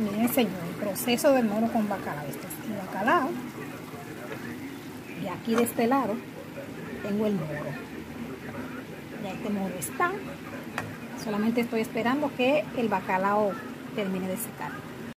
miren señor el proceso del moro con bacalao. Este es el bacalao. Y aquí de este lado tengo el moro. Ya este moro está. Solamente estoy esperando que el bacalao termine de secar.